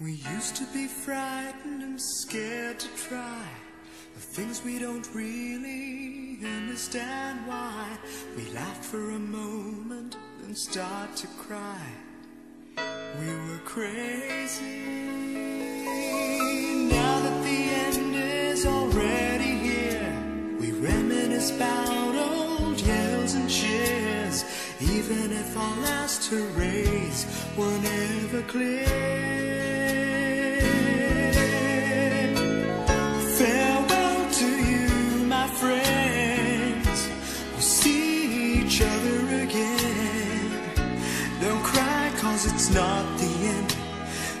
used to be frightened and scared to try the things we don't really understand why. We laugh for a moment, then start to cry. We were crazy. Now that the end is already here, we reminisce about old yells and cheers, even if our last hurrays were never clear. It's not the end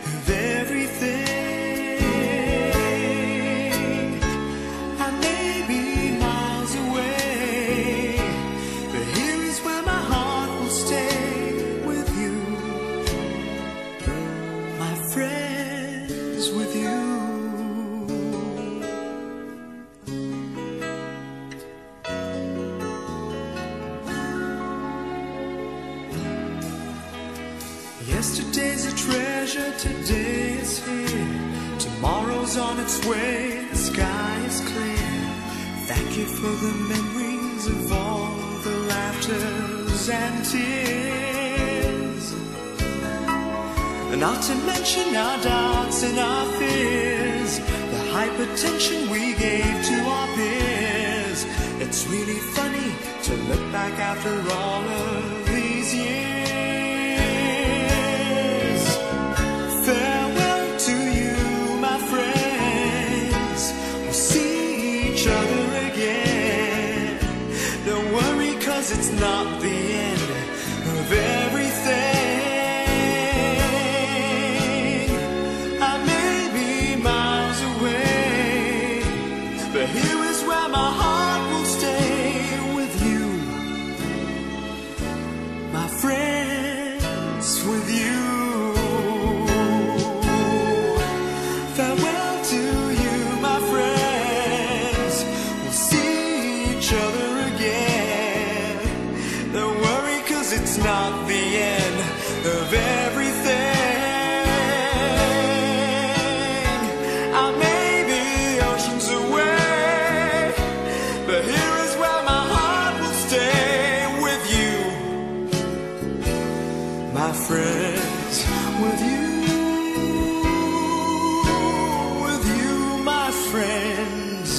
of everything. I may be miles away, but here is where my heart will stay with you. My friends, with you. Yesterday's a treasure, today is here. Tomorrow's on its way, the sky is clear. Thank you for the memories of all the laughters and tears. And not to mention our doubts and our fears, the hypertension we gave to our peers. It's really funny to look back after all of it's not the end of everything. I may be miles away, but here is where my heart will stay with you my friends with you. not the end of everything. I may be oceans away, but here is where my heart will stay with you, my friend. with you. With you, my friends.